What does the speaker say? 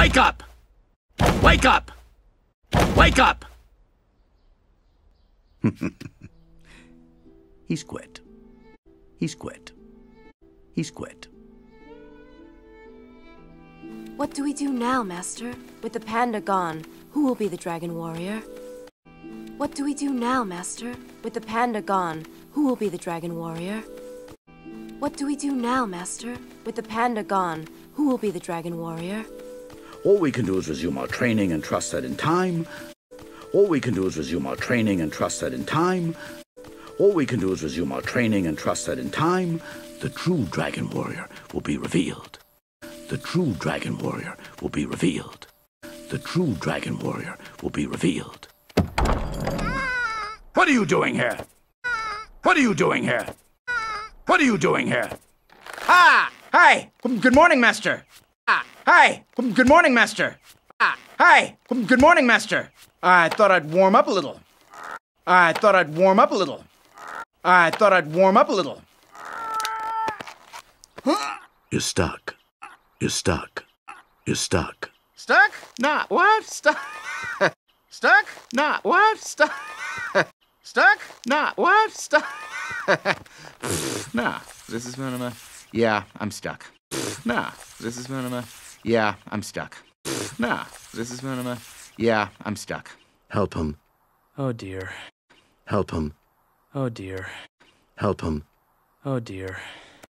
Wake up! Wake up! Wake up! He's quit. He's quit. He's quit. What do we do now, Master? With the panda gone, who will be the dragon warrior? What do we do now, Master? With the panda gone, who will be the dragon warrior? What do we do now, Master? With the panda gone, who will be the dragon warrior? All we can do is resume our training and trust that in time. All we can do is resume our training and trust that in time. All we can do is resume our training and trust that in time, the true dragon warrior will be revealed. The true dragon warrior will be revealed. The true dragon warrior will be revealed. What are you doing here? What are you doing here? What are you doing here? Ah! Hi! Good morning, Master! Hi! Good morning, Master! Hi! Good morning, Master! I thought I'd warm up a little. I thought I'd warm up a little. I thought I'd warm up a little. You're stuck. You're stuck. You're stuck. Stuck? Nah, what? Stuck? Stuck? Nah, what? Stuck? Stuck? Nah, what? Stuck? nah, this is one of my. Yeah, I'm stuck. Nah, this is one of my. Yeah, I'm stuck. Nah, this is one of my. Yeah, I'm stuck. Help him. Oh dear. Help him. Oh dear. Help him. Oh dear.